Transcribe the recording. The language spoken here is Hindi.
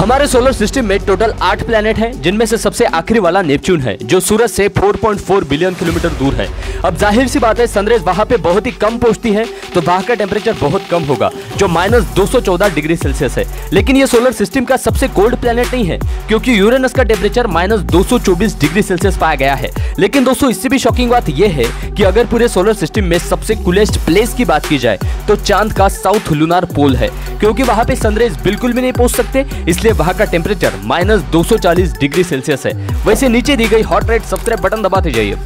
हमारे सोलर सिस्टम में टोटल आठ प्लेनेट हैं, जिनमें से सबसे आखिरी वाला नेपच्यून है, जो सूरज से 4.4 बिलियन किलोमीटर दूर है। अब ज़ाहिर सी बात है सनराइज वहाँ पे बहुत ही कम पहुँचती है तो वहाँ का टेम्परेचर बहुत कम होगा, जो माइनस दो डिग्री सेल्सियस है। लेकिन ये सोलर सिस्टम का सबसे कोल्ड प्लेनेट नहीं है, क्योंकि यूरेनस का टेम्परेचर माइनस दो डिग्री सेल्सियस पाया गया है। लेकिन दोस्तों, इससे भी शॉकिंग बात यह है कि अगर पूरे सोलर सिस्टम में सबसे कूलेस्ट प्लेस की बात की जाए तो चाँद का साउथ लूनार पोल है, क्योंकि वहाँ पे सनराइज बिल्कुल भी नहीं पहुँच सकते, इसलिए वहाँ का टेम्परेचर माइनस दो सौ चालीस डिग्री सेल्सियस है। वैसे नीचे दी गई हॉट रेट सब्सक्राइब बटन दबाते जाइए।